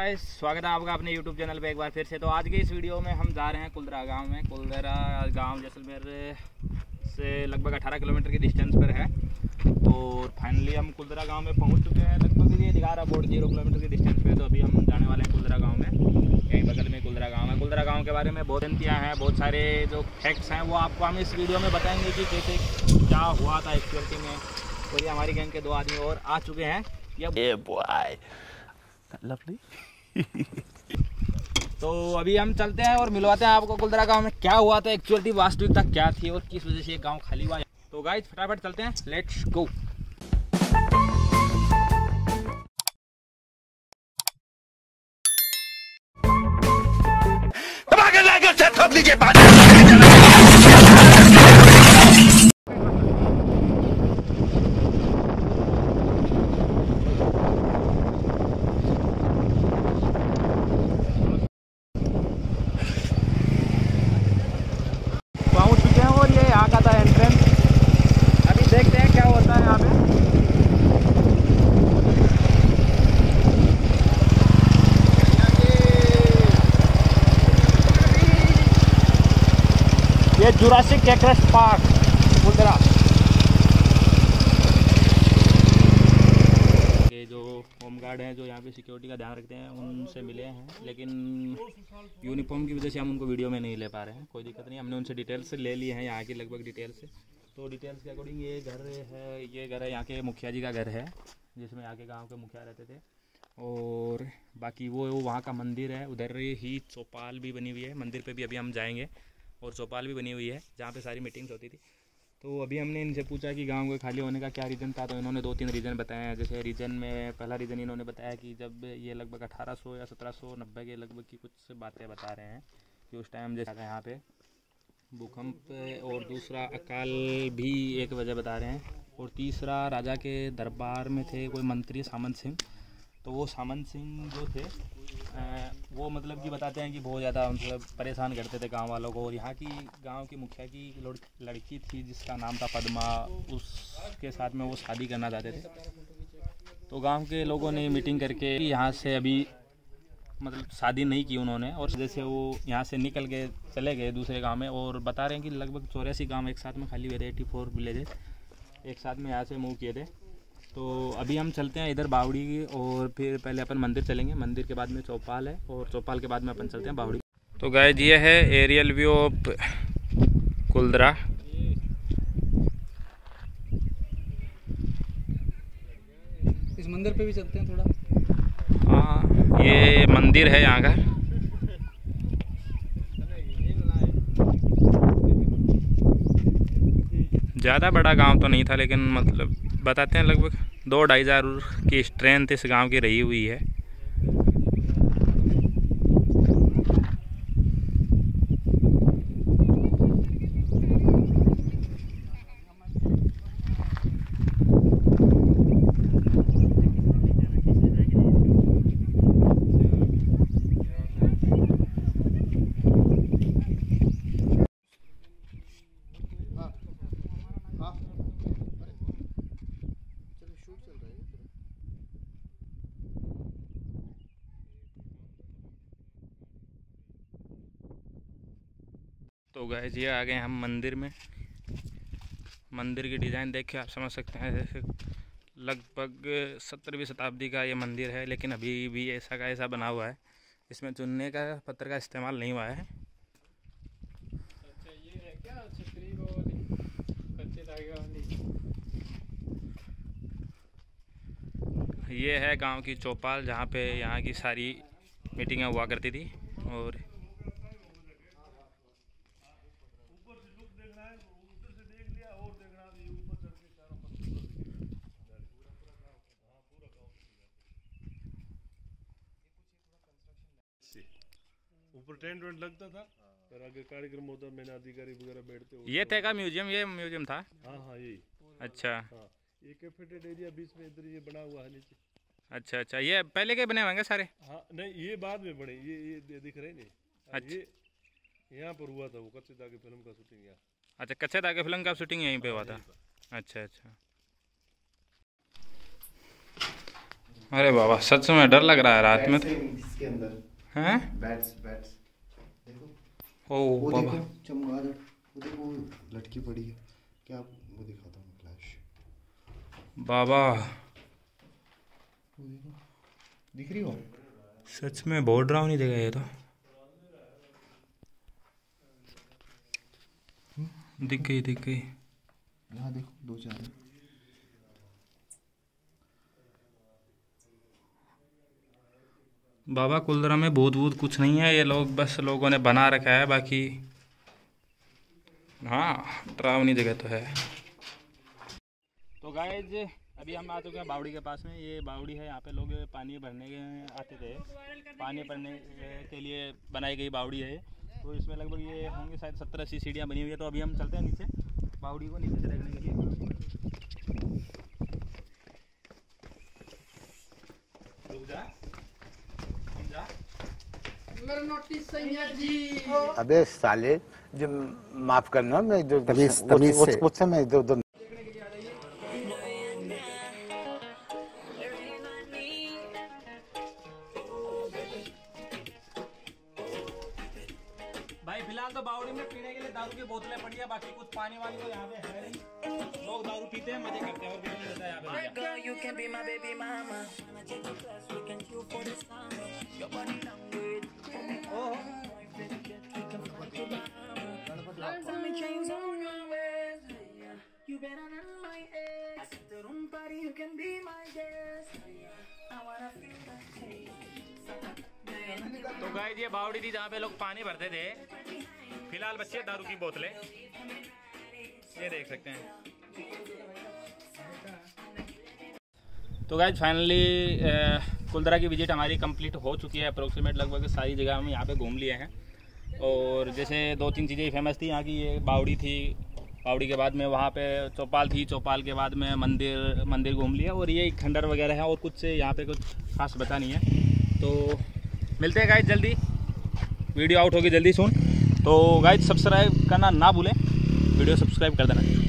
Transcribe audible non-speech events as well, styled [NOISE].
Guys, स्वागत है आपका अपने यूट्यूब चैनल पे एक बार फिर से। तो आज के इस वीडियो में हम जा रहे हैं कुलदरा गाँव में। कुलदरा गाँव जैसलमेर से लगभग 18 किलोमीटर की डिस्टेंस पर है। और फाइनली हम कुलदरा गाँव में पहुँच चुके हैं। लगभग ये दिखा रहा बोर्ड ज़ीरो किलोमीटर की डिस्टेंस पे। तो अभी हम जाने वाले हैं कुलदरा गाँव में। यहीं बगल में कुलदरा गाँव है। कुलदरा गाँव के बारे में बहुत इंतियाँ हैं। बहुत सारे जो फैक्ट्स हैं, वो आपको हम इस वीडियो में बताएँगे कि कैसे, क्या हुआ था एक्चुअलिटी में। और ये हमारी गैंग के दो आदमी और आ चुके हैं। ये boy. Lovely. [LAUGHS] तो अभी हम चलते हैं और मिलवाते हैं आपको कुलदरा गाँव में। क्या हुआ था? एक्चुअली वास्तविकता क्या थी और किस वजह से ये गाँव खाली हुआ? है तो गाइस फटाफट चलते हैं। Let's go lang yung set up ni Jepan! पहुँच चुके हैं और ये यहाँ का था एंट्रेंस अभी देखते हैं क्या होता है यहाँ पे जुरासिक कैक्टस पार्क ये जो होम गार्ड हैं, जो यहाँ पे सिक्योरिटी का ध्यान रखते हैं, उनसे मिले हैं, लेकिन यूनिफॉर्म की वजह से हम उनको वीडियो में नहीं ले पा रहे हैं। कोई दिक्कत नहीं, हमने उनसे डिटेल्स ले ली हैं यहाँ की लगभग डिटेल्स तो डिटेल्स के अकॉर्डिंग ये घर है, ये घर है यहाँ के मुखिया जी का घर है, जिसमें यहाँ के गाँव के मुखिया रहते थे। और बाकी वो वहाँ का मंदिर है, उधर ही चौपाल भी बनी हुई है, मंदिर पे भी अभी हम जाएँगे। और चौपाल भी बनी हुई है, जहाँ पे सारी मीटिंग्स होती थी। तो अभी हमने इनसे पूछा कि गाँव के खाली होने का क्या रीज़न था तो इन्होंने दो तीन रीज़न बताए हैं। जैसे रीज़न में, पहला रीज़न इन्होंने बताया कि जब ये लगभग 1800 या 1790 के लगभग की कुछ बातें बता रहे हैं, कि उस टाइम जैसा यहाँ पे। भूकंप और दूसरा अकाल भी एक वजह बता रहे हैं। और तीसरा, राजा के दरबार में थे कोई मंत्री सामंत सिंह। तो वो सामंत सिंह जो थे वो मतलब कि बताते हैं कि बहुत ज़्यादा मतलब परेशान करते थे गाँव वालों को। और यहाँ की गाँव की मुखिया की लड़- लड़की थी जिसका नाम था पद्मा, उसके साथ में वो शादी करना चाहते थे। तो गाँव के लोगों ने मीटिंग करके यहाँ से अभी मतलब शादी नहीं की उन्होंने और जैसे वो यहाँ से निकल गए, चले गए दूसरे गाँव में और बता रहे हैं कि लगभग चौरासी गाँव एक साथ में खाली हुए थे एट्टी फोर विलेजेस एक साथ में यहाँ से मूव किए थे। तो अभी हम चलते हैं इधर बावड़ी की और फिर पहले अपन मंदिर चलेंगे। मंदिर के बाद में चौपाल है और चौपाल के बाद में अपन चलते हैं बावड़ी। तो गाय ये है एरियल व्यू ऑफ़ कुलदरा। इस मंदिर पे भी चलते हैं थोड़ा। हाँ ये मंदिर है यहाँ का। ज़्यादा बड़ा गाँव तो नहीं था, लेकिन मतलब बताते हैं लगभग दो ढाई हज़ार की स्ट्रेंथ इस गाँव की रही हुई है। तो गए जी आ गए हम मंदिर में। मंदिर की डिज़ाइन देख के आप समझ सकते हैं, जैसे लगभग सत्रहवीं शताब्दी का ये मंदिर है, लेकिन अभी भी ऐसा का ऐसा बना हुआ है। इसमें चुनने का पत्थर का इस्तेमाल नहीं हुआ है। ये है ये है गाँव की चौपाल, जहाँ पे यहाँ की सारी मीटिंगें हुआ करती थी और ऊपर टेंट वेंट लगता था और आगे कार्यक्रम होता मैंने अधिकारी वगैरह बैठते हो ये थे का म्यूज़ियम? ये म्यूज़ियम था? हाँ हाँ यही। अच्छा। हाँ ये कैफेटेड एरिया बीच में इधर ये बना हुआ है नीचे। अच्छा अच्छा ये पहले के बने होंगे सारे? हाँ नहीं ये बाद में बने ये ये दिख रहे नहीं। हाँ, अच्छा। ये यहाँ पर हुआ था वो कच्चे धागे फ़िल्म का शूटिंग यहाँ। अच्छा कच्चे धागे फ़िल्म का शूटिंग यहीं पे हुआ था? अच्छा अच्छा। अरे बाबा सच में डर लग रहा है रात में बैट्स हैं? Bats bats. देखो। ओ वो बाबा। चमगादड़ वो देखो वो लटकी पड़ी है। क्या वो दिखाता हूँ फ्लैश। बाबा। दिख। रही हो? सच में बहुत डरावनी जगह है ये तो। दिख गई दिख गई। यहाँ देखो दो चार बाबा कुलदरा में भूत भूत कुछ नहीं है, ये लोग बस लोगों ने बना रखा है, बाकी हाँ डरावनी जगह तो है। तो गाइज़ अभी हम आ चुके हैं बावड़ी के पास में। ये बावड़ी है, यहाँ पे लोग पानी भरने के आते थे। पानी भरने के लिए बनाई गई बावड़ी है तो इसमें लगभग ये होंगे शायद सत्तर अस्सी सीढ़ियाँ बनी हुई है। तो अभी हम चलते हैं नीचे, बावड़ी को नीचे से देखने के लिए। अबे साले जो माफ़ करना मैं जो तमीज- तमीज से। उससे मैं इधर उधर भाई फ़िलहाल तो बावड़ी में पीने के लिए दारू की बोतलें पड़ी है बाकी कुछ पानी वानी तो यहाँ पे है नहीं। लोग दारू पीते हैं मज़े करते हैं और कुछ नहीं होता यहाँ पे। Better than my ex. I the room party, you can be my guest. I wanna feel that taste. तो गाय ये बावड़ी थी जहाँ पे लोग पानी भरते थे फ़िलहाल बच्चे दारू की बोतलें ये देख सकते हैं तो गाय फाइनली कुलदरा की विज़िट हमारी कंप्लीट हो चुकी है अप्रोक्सीमेट लगभग सारी जगह हम यहाँ पे घूम लिए हैं और जैसे दो तीन चीज़ें फ़ेमस थी यहाँ की ये बावड़ी थी बावड़ी के बाद में वहाँ पे चौपाल थी, चौपाल के बाद में मंदिर मंदिर घूम लिया और ये खंडर वगैरह है और कुछ यहाँ पे कुछ खास बता नहीं है। तो मिलते हैं गाइज़ जल्दी। वीडियो आउट होगी जल्दी सुन तो गाइज़ सब्सक्राइब करना ना भूलें। वीडियो सब्सक्राइब कर देना।